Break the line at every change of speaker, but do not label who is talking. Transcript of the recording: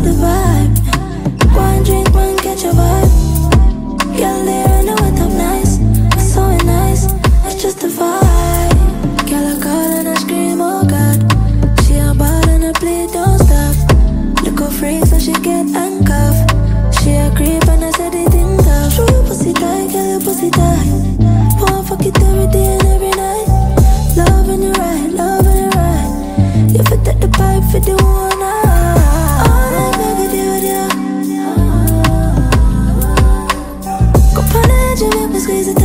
the vibe. One drink, one get your vibe. Girl, they I know what I'm nice. So nice, it's just vibe. Girl, I call and I scream, oh God. She a ball and I don't stop. Look how get handcuffed. She a creep and I said it pussy tight, girl, your pussy tight. Want fuck it every day and every night. Loving right, loving right. You the the one squeeze it